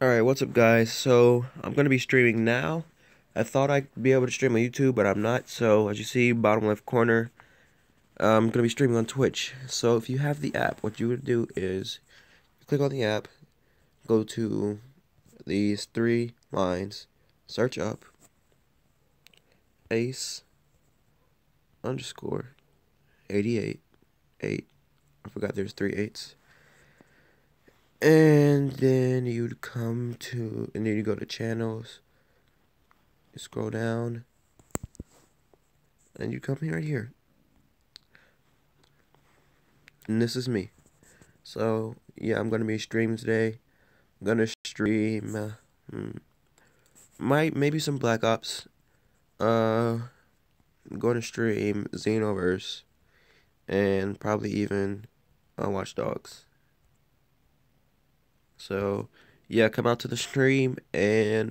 Alright, what's up guys? So, I'm going to be streaming now. I thought I'd be able to stream on YouTube, but I'm not. So, as you see, bottom left corner, I'm going to be streaming on Twitch. So, if you have the app, what you would do is, click on the app, go to these three lines, search up, ace, underscore, 88, 8, I forgot there's three eights. And then you'd come to, and then you go to channels. You scroll down. And you come here right here. And this is me. So, yeah, I'm to be streaming today. I'm to stream, uh, hmm, might, maybe some Black Ops. Uh, I'm going to stream Xenoverse. And probably even uh, Watch Dogs. So, yeah, come out to the stream and